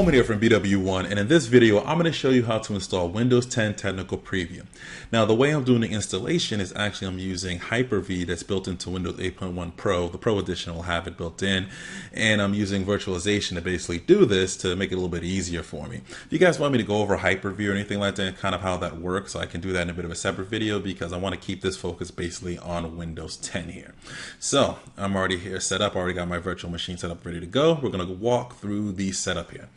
Coleman here from BWOne and in this video I'm going to show you how to install Windows 10 Technical Preview. Now the way I'm doing the installation is actually I'm using Hyper-V that's built into Windows 8.1 Pro. The Pro edition will have it built in and I'm using virtualization to basically do this to make it a little bit easier for me. If you guys want me to go over Hyper-V or anything like that, kind of how that works, I can do that in a bit of a separate video because I want to keep this focus basically on Windows 10 here. So I'm already here set up, I already got my virtual machine set up ready to go. We're going to walk through the setup here here.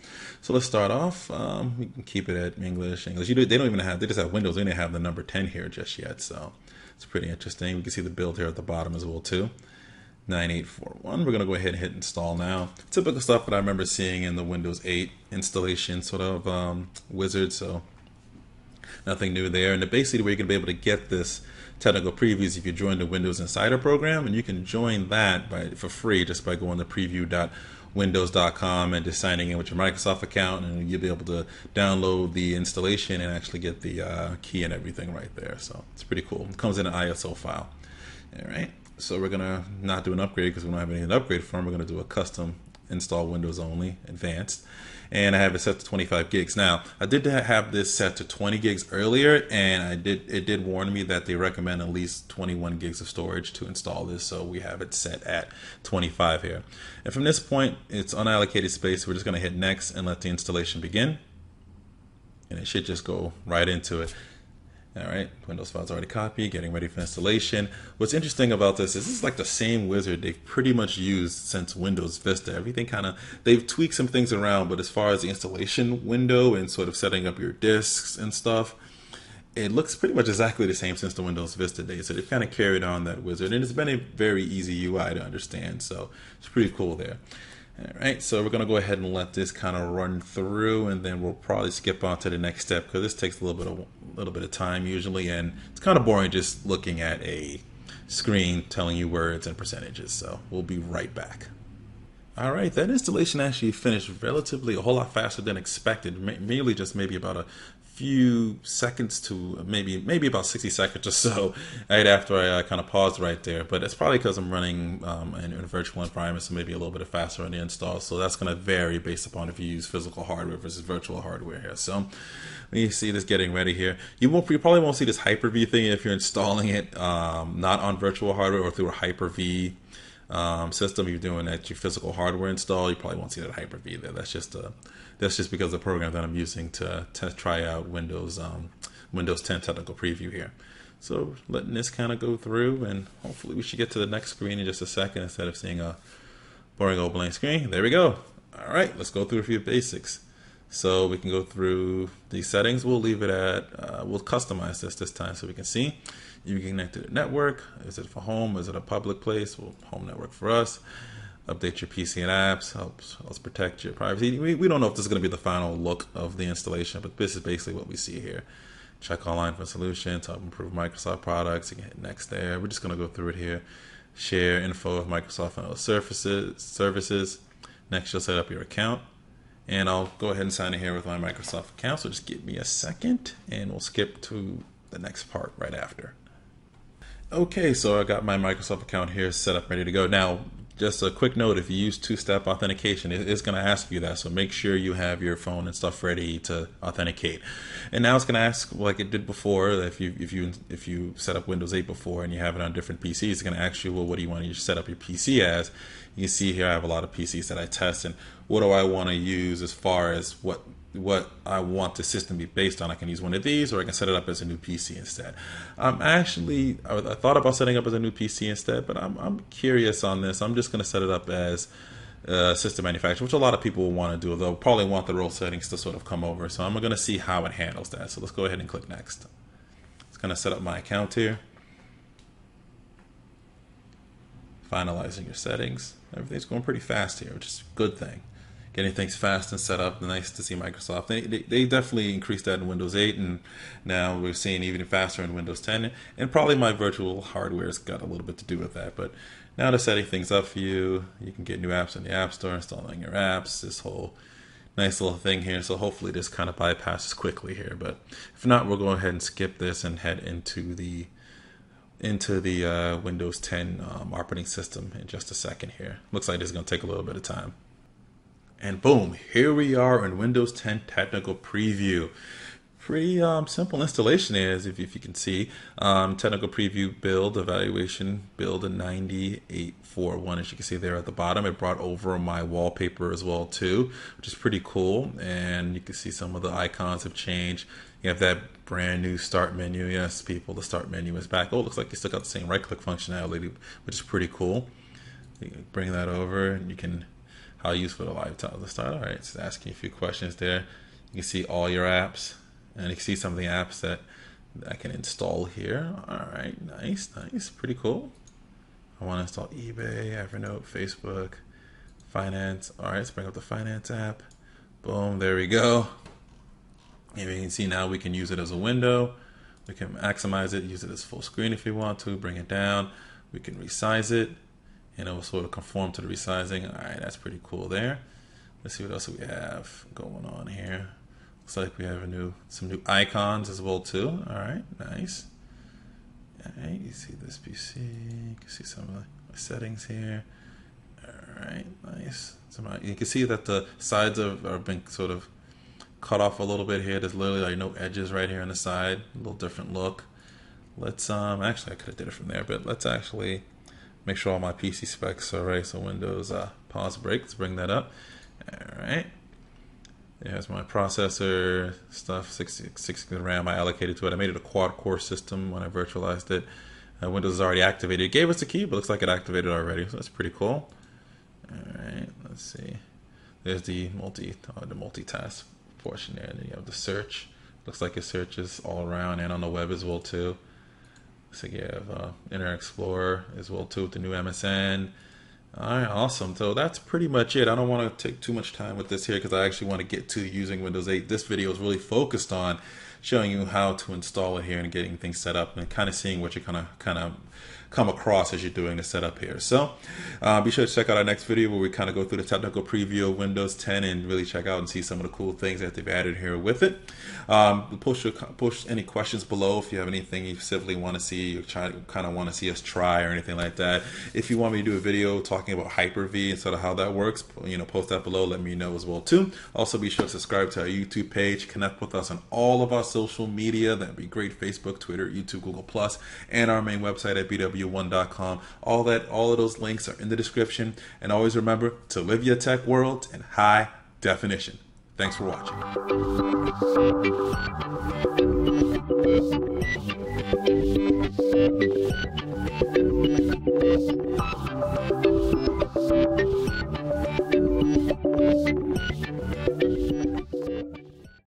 So let's start off. Um, we can keep it at English. English. You do, they don't even have. They just have Windows. They don't have the number 10 here just yet. So it's pretty interesting. We can see the build here at the bottom as well too. 9841. We're going to go ahead and hit install now. Typical stuff that I remember seeing in the Windows 8 installation sort of um, wizard. So nothing new there. And basically where you're going to be able to get this technical previews if you join the Windows Insider program. And you can join that by for free just by going to preview.com windows.com and just signing in with your Microsoft account and you'll be able to download the installation and actually get the uh, key and everything right there. So it's pretty cool. It comes in an ISO file. All right. So we're gonna not do an upgrade because we don't have anything to upgrade from. We're gonna do a custom install Windows only advanced and I have it set to 25 gigs. Now, I did have this set to 20 gigs earlier, and I did it did warn me that they recommend at least 21 gigs of storage to install this, so we have it set at 25 here. And from this point, it's unallocated space. We're just going to hit next and let the installation begin, and it should just go right into it. All right, Windows files already copied, getting ready for installation. What's interesting about this is this is like the same wizard they've pretty much used since Windows Vista. Everything kind of, they've tweaked some things around, but as far as the installation window and sort of setting up your disks and stuff, it looks pretty much exactly the same since the Windows Vista days. So they've kind of carried on that wizard, and it's been a very easy UI to understand. So it's pretty cool there. All right, so we're gonna go ahead and let this kind of run through, and then we'll probably skip on to the next step because this takes a little bit of a little bit of time usually, and it's kind of boring just looking at a screen telling you words and percentages. So we'll be right back. All right, that installation actually finished relatively a whole lot faster than expected. Merely just maybe about a few seconds to maybe maybe about 60 seconds or so right after I uh, kind of paused right there. But it's probably because I'm running um, in, in, a virtual environment so maybe a little bit faster on the install. So that's going to vary based upon if you use physical hardware versus virtual hardware here. So when you see this getting ready here. You won't you probably won't see this Hyper-V thing if you're installing it um, not on virtual hardware or through a Hyper-V um, system you're doing at your physical hardware install, you probably won't see that Hyper-V there. That's just a, that's just because the program that I'm using to, to try out Windows um, Windows 10 technical preview here. So letting this kind of go through, and hopefully we should get to the next screen in just a second instead of seeing a boring old blank screen. There we go. All right, let's go through a few basics. So we can go through these settings. We'll leave it at, uh, we'll customize this this time so we can see. You can connect to the network. Is it for home? Is it a public place? Well, home network for us. Update your PC and apps. Helps us protect your privacy. We, we don't know if this is going to be the final look of the installation, but this is basically what we see here. Check online for solutions. Help improve Microsoft products. You can hit next there. We're just going to go through it here. Share info with Microsoft and other services. Services. Next, you'll set up your account and I'll go ahead and sign in here with my Microsoft account. So just give me a second and we'll skip to the next part right after. Okay, so I got my Microsoft account here set up, ready to go. Now, just a quick note, if you use two-step authentication, it's going to ask you that. So make sure you have your phone and stuff ready to authenticate. And now it's going to ask, like it did before, if you if you if you set up Windows 8 before and you have it on different PCs, it's going to ask you, well, what do you want to set up your PC as? You see here, I have a lot of PCs that I test, and what do I want to use as far as what what I want the system to be based on. I can use one of these or I can set it up as a new PC instead. I'm actually, I, I thought about setting up as a new PC instead, but I'm, I'm curious on this. I'm just going to set it up as a system manufacturer, which a lot of people will want to do. They'll probably want the role settings to sort of come over. So I'm going to see how it handles that. So let's go ahead and click next. It's going to set up my account here. Finalizing your settings. Everything's going pretty fast here, which is a good thing getting things fast and set up. Nice to see Microsoft. They, they, they, definitely increased that in Windows 8, and now we're seeing even faster in Windows 10. And probably my virtual hardware's got a little bit to do with that. But now they're setting things up for you. You can get new apps in the App Store, installing your apps. This whole nice little thing here. So hopefully this kind of bypasses quickly here. But if not, we'll go ahead and skip this and head into the into the uh, Windows 10 um, operating system in just a second here. Looks like this is going to take a little bit of time. And boom, here we are in Windows 10 Technical Preview. Pretty um, simple installation is if, if you can see. Um, technical preview build evaluation build a 9841 as you can see there at the bottom it brought over my wallpaper as well too which is pretty cool. And you can see some of the icons have changed. You have that brand new start menu yes people the start menu is back oh it looks like you still got the same right click functionality which is pretty cool you bring that over and you can how useful the live time the start all right it's asking a few questions there you can see all your apps and you can see some of the apps that I can install here. All right, nice, nice, pretty cool. I want to install eBay, Evernote, Facebook, Finance. All right, let's bring up the Finance app. Boom, there we go. And you can see now we can use it as a window. We can maximize it, use it as full screen if we want to, bring it down. We can resize it and it will sort of conform to the resizing. All right, that's pretty cool there. Let's see what else we have going on here. Looks like we have a new some new icons as well too. All right, nice. Alright, you see this PC, you can see some of the settings here. All right, nice. Some, you can see that the sides have, are been sort of cut off a little bit here. There's literally like no edges right here on the side. A little different look. Let's um actually I could have did it from there, but let's actually make sure all my PC specs are right. So Windows uh, pause break. Let's bring that up. All right. Has my processor stuff, 6 gig RAM I allocated to it. I made it a quad core system when I virtualized it. Uh, Windows is already activated. It gave us a key, but looks like it activated already, so that's pretty cool. All right, let's see. There's the multi uh, the multitask portion there, and then you have the search. Looks like it searches all around and on the web as well too. So you have uh, Internet Explorer as well too with the new MSN. All right, awesome. So that's pretty much it. I don't want to take too much time with this here because I actually want to get to using Windows 8. This video is really focused on showing you how to install it here and getting things set up and kind of seeing what you're kind of kind of come across as you're doing the setup here. So uh, be sure to check out our next video where we kind of go through the technical preview of Windows 10 and really check out and see some of the cool things that they've added here with it. Um, post, your, any questions below if you have anything you simply want to see, you kind of want to see us try or anything like that. If you want me to do a video talking about Hyper-V and sort of how that works, you know, post that below. Let me know as well too. Also be sure to subscribe to our YouTube page. Connect with us on all of our social media. That'd be great. Facebook, Twitter, YouTube, Google Plus, and our main website at BW one.com. All that, all of those links are in the description. And always remember to live your tech world in high definition. Thanks for watching.